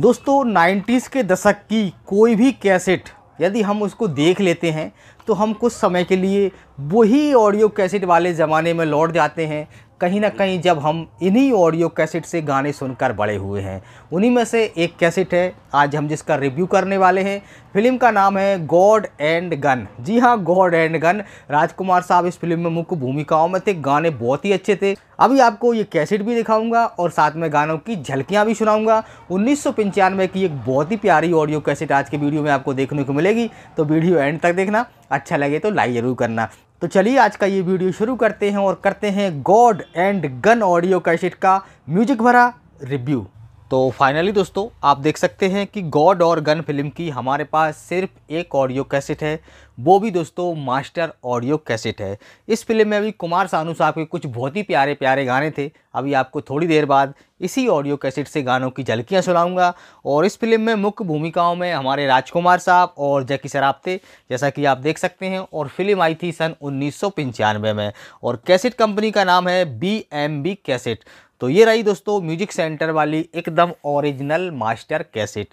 दोस्तों 90s के दशक की कोई भी कैसेट यदि हम उसको देख लेते हैं तो हम कुछ समय के लिए वही ऑडियो कैसेट वाले ज़माने में लौट जाते हैं कहीं ना कहीं जब हम इन्हीं ऑडियो कैसेट से गाने सुनकर बड़े हुए हैं, उन्हीं में से एक कैसेट है, आज हम जिसका रिव्यू करने वाले हैं। फ़िल्म का नाम है गॉड एंड गन। जी हाँ गॉड एंड गन। राजकुमार साहब इस फ़िल्म में मुख्य भूमिकाओं में थे, गाने बहुत ही अच्छे थे। अभी आपको ये कैसेट भी दिखाऊँगा और साथ में गानों की झलकियाँ भी सुनाऊँगा। उन्नीस सौ पंचानवे की एक बहुत ही प्यारी ऑडियो कैसेट आज के वीडियो में आपको देखने को मिलेगी तो वीडियो एंड तक देखना। अच्छा लगे तो लाइक ज़रूर करना। तो चलिए आज का ये वीडियो शुरू करते हैं और करते हैं God and Gun audio cassette का म्यूज़िक भरा रिव्यू। तो फाइनली दोस्तों, आप देख सकते हैं कि गॉड और गन फ़िल्म की हमारे पास सिर्फ़ एक ऑडियो कैसेट है, वो भी दोस्तों मास्टर ऑडियो कैसेट है। इस फ़िल्म में अभी कुमार सानू साहब के कुछ बहुत ही प्यारे प्यारे गाने थे, अभी आपको थोड़ी देर बाद इसी ऑडियो कैसेट से गानों की झलकियाँ सुनाऊँगा। और इस फ़िल्म में मुख्य भूमिकाओं में हमारे राजकुमार साहब और जैकी सराब थे, जैसा कि आप देख सकते हैं, और फ़िल्म आई थी सन उन्नीस सौ पंचानवे में। और कैसेट कंपनी का नाम है बी एम बी कैसेट तो ये रही दोस्तों म्यूज़िक सेंटर वाली एकदम ओरिजिनल मास्टर कैसेट।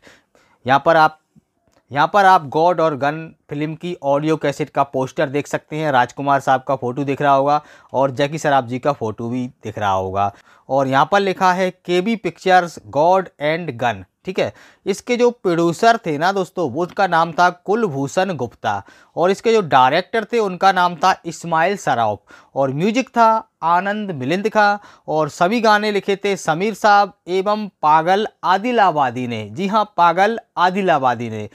यहाँ पर आप, यहाँ पर आप गॉड और गन फ़िल्म की ऑडियो कैसेट का पोस्टर देख सकते हैं। राजकुमार साहब का फ़ोटो दिख रहा होगा और जैकी सराब जी का फ़ोटो भी दिख रहा होगा। और यहाँ पर लिखा है K B Pictures God and Gun, ठीक है? इसके जो प्रोड्यूसर थे ना दोस्तों, वो उनका नाम था कुलभूषण गुप्ता और इसके जो डायरेक्टर थे, उनका नाम था इस्माइल सराफ। और म्यूज़िक था आनंद मिलिंद का और सभी गाने लिखे थे समीर साहब एवं पागल आदिलाबादी ने। जी हाँ पागल आदिलाबादी ने।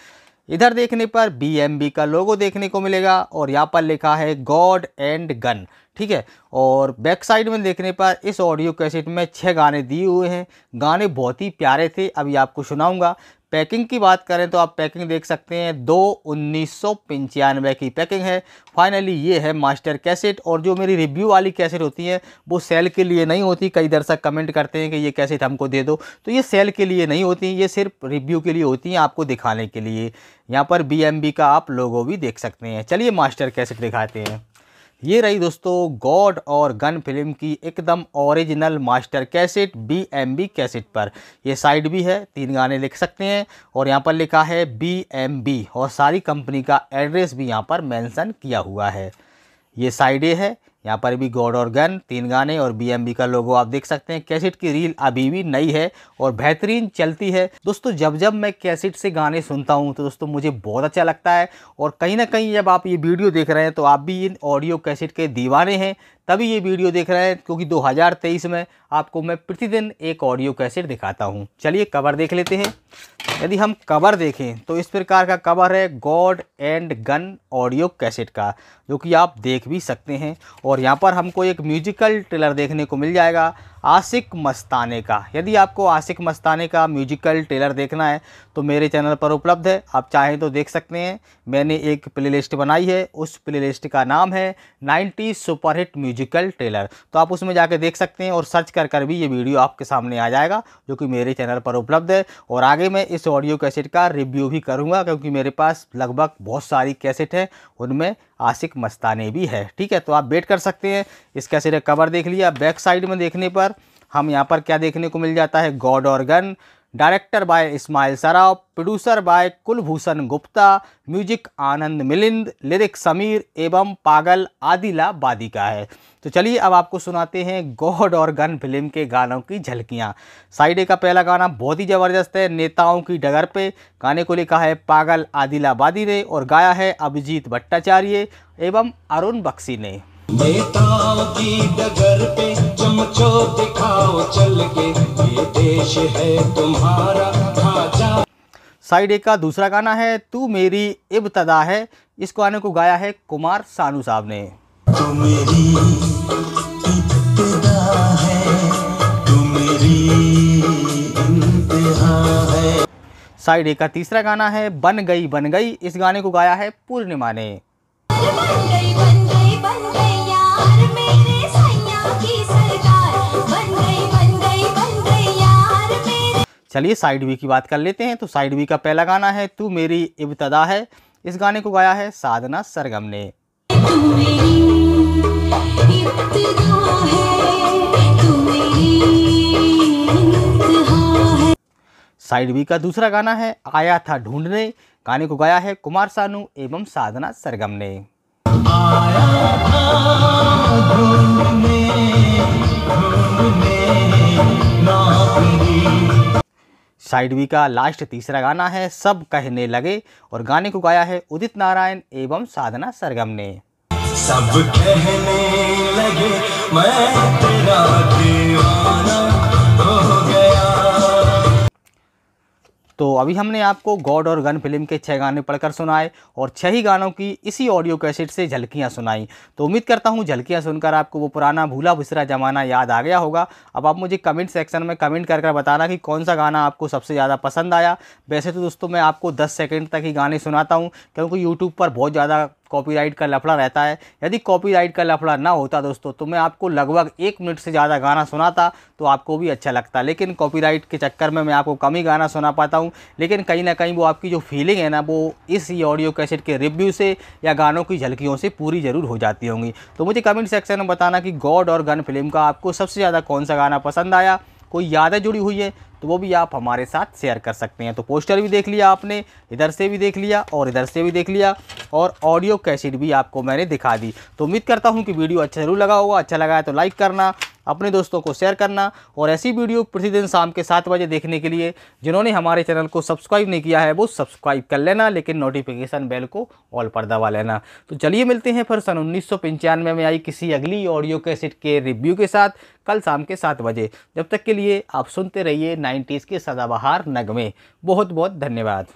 इधर देखने पर बीएमबी का लोगो देखने को मिलेगा और यहाँ पर लिखा है गॉड एंड गन, ठीक है? और बैक साइड में देखने पर इस ऑडियो कैसेट में छः गाने दिए हुए हैं। गाने बहुत ही प्यारे थे, अभी आपको सुनाऊँगा। पैकिंग की बात करें तो आप पैकिंग देख सकते हैं, दो उन्नीस की पैकिंग है। फाइनली ये है मास्टर कैसेट और जो मेरी रिव्यू वाली कैसेट होती है, वो सेल के लिए नहीं होती। कई दर्शक कमेंट करते हैं कि ये कैसेट हमको दे दो। तो ये सेल के लिए नहीं होती, ये सिर्फ़ रिव्यू के लिए होती हैं आपको दिखाने के लिए। यहाँ पर बीएमबी का आप लोगो भी देख सकते हैं। चलिए मास्टर कैसेट दिखाते हैं। ये रही दोस्तों गॉड और गन फ़िल्म की एकदम original master cassette B M B cassette पर। ये साइड भी है, तीन गाने लिख सकते हैं और यहाँ पर लिखा है बी एम बी और सारी कंपनी का एड्रेस भी यहाँ पर मेंशन किया हुआ है। ये साइड ये है यहाँ पर भी गॉड और गन, तीन गाने और बीएमबी का लोगो आप देख सकते हैं। कैसेट की रील अभी भी नई है और बेहतरीन चलती है। दोस्तों, जब जब मैं कैसेट से गाने सुनता हूँ तो दोस्तों, मुझे बहुत अच्छा लगता है और कहीं ना कहीं जब आप ये वीडियो देख रहे हैं तो आप भी इन ऑडियो कैसेट के दीवाने हैं, तभी ये वीडियो देख रहे हैं क्योंकि 2023 में आपको मैं प्रतिदिन एक ऑडियो कैसेट दिखाता हूँ। चलिए कवर देख लेते हैं। यदि हम कवर देखें तो इस प्रकार का कवर है God and Gun audio cassette का, जो कि आप देख भी सकते हैं। और यहाँ पर हमको एक म्यूजिकल ट्रेलर देखने को मिल जाएगा, आशिक मस्ताने का। यदि आपको आशिक मस्ताने का म्यूजिकल ट्रेलर देखना है तो मेरे चैनल पर उपलब्ध है। आप चाहें तो देख सकते हैं। मैंने एक प्लेलिस्ट बनाई है। उस प्लेलिस्ट का नाम है 90 सुपरहिट म्यूजिकल ट्रेलर। तो आप उसमें जाके देख सकते हैं और सर्च कर कर भी ये वीडियो आपके सामने आ जाएगा, जो कि मेरे चैनल पर उपलब्ध है। और आगे मैं इस ऑडियो कैसेट का रिव्यू भी करूँगा, क्योंकि मेरे पास लगभग बहुत सारी कैसेट हैं। उनमें आशिक मस्ताने भी है। ठीक है तो आप वेट कर सकते हैं। इस कैसेट का कवर देख लिया। बैक साइड में देखने पर हम यहाँ पर क्या देखने को मिल जाता है? गॉड और Gun director by Ismail Saraf producer by Kulbhushan Gupta music Anand Milind lyric Sameer एवं पागल आदिला बादी का है। तो चलिए अब आपको सुनाते हैं गॉड और गन फ़िल्म के गानों की झलकियाँ। साइडे का पहला गाना बहुत ही ज़बरदस्त है, नेताओं की डगर पे। गाने को लिखा है पागल आदिला आदिलाबादी ने और गाया है अभिजीत भट्टाचार्य एवं अरुण बख्शी ने। नेताओं की डगर पे चमचो दिखाओ चल के ये देश है तुम्हारा खाजा। साइड एक का दूसरा गाना है तू मेरी इब्तदा है। इस गाने को गाया है कुमार सानू साहब ने। तू मेरी इब्तदा है तू मेरी इंतहा है। साइड एक का तीसरा गाना है बन गई बन गई। इस गाने को गाया है पूर्णिमा ने। बन गई, बन। चलिए साइड वी की बात कर लेते हैं। तो साइड वी का पहला गाना है तू मेरी इब्तदा है। इस गाने को गाया है साधना सरगम ने। साइड बी का दूसरा गाना है आया था ढूँढने। गाने को गाया है कुमार सानू एवं साधना सरगम ने। आया था साइड बी का लास्ट तीसरा गाना है, सब कहने लगे, और गाने को गाया है उदित नारायण एवं साधना सरगम ने। सब कहने लगे, मैं तेरा दीवाना तो अभी हमने आपको गॉड और गन फ़िल्म के छह गाने पढ़कर सुनाए और छह ही गानों की इसी ऑडियो कैसेट से झलकियाँ सुनाई। तो उम्मीद करता हूँ झलकियाँ सुनकर आपको वो पुराना भूला भुसरा ज़माना याद आ गया होगा। अब आप मुझे कमेंट सेक्शन में कमेंट कर बताना कि कौन सा गाना आपको सबसे ज़्यादा पसंद आया। वैसे तो दोस्तों मैं आपको दस सेकेंड तक ही गाने सुनाता हूँ, क्योंकि यूट्यूब पर बहुत ज़्यादा कॉपीराइट का लफड़ा रहता है। यदि कॉपीराइट का लफड़ा ना होता दोस्तों तो मैं आपको लगभग एक मिनट से ज़्यादा गाना सुनाता तो आपको भी अच्छा लगता। लेकिन कॉपीराइट के चक्कर में मैं आपको कम ही गाना सुना पाता हूँ। लेकिन कहीं ना कहीं वो आपकी जो फीलिंग है ना, वो इस ऑडियो कैसेट के रिव्यू से या गानों की झलकियों से पूरी ज़रूर हो जाती होंगी। तो मुझे कमेंट सेक्शन में बताना कि गॉड और गन फ़िल्म का आपको सबसे ज़्यादा कौन सा गाना पसंद आया। कोई यादें जुड़ी हुई हैं तो वो भी आप हमारे साथ शेयर कर सकते हैं। तो पोस्टर भी देख लिया आपने, इधर से भी देख लिया और इधर से भी देख लिया और ऑडियो कैसेट भी आपको मैंने दिखा दी। तो उम्मीद करता हूँ कि वीडियो अच्छा ज़रूर लगा होगा अच्छा लगा है तो लाइक करना अपने दोस्तों को शेयर करना और ऐसी वीडियो प्रतिदिन शाम के सात बजे देखने के लिए जिन्होंने हमारे चैनल को सब्सक्राइब नहीं किया है, वो सब्सक्राइब कर लेना, लेकिन नोटिफिकेशन बेल को ऑल पर दबा लेना। तो चलिए मिलते हैं फिर सन उन्नीस सौ पंचानवे में आई किसी अगली ऑडियो कैसेट के रिव्यू के साथ कल शाम के सात बजे। जब तक के लिए आप सुनते रहिए नाइन्टीज़ के सदाबहार नगमे। बहुत बहुत धन्यवाद।